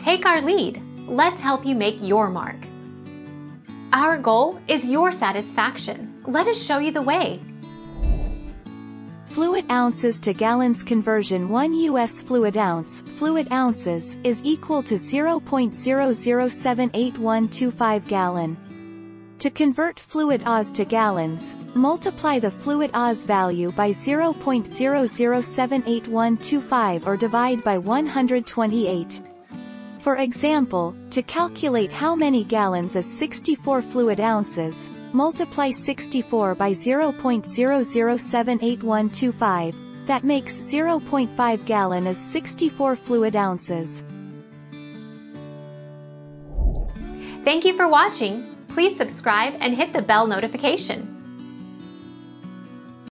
Take our lead. Let's help you make your mark. Our goal is your satisfaction. Let us show you the way. Fluid ounces to gallons conversion 1 US fluid ounce, fluid ounces, is equal to 0.00788125 gallon. To convert fluid Oz to gallons, multiply the fluid Oz value by 0.00788125 or divide by 128. For example, to calculate how many gallons is 64 fluid ounces, multiply 64 by 0.00788125, that makes 0.5 gallon is 64 fluid ounces. Thank you for watching. Please subscribe and hit the bell notification.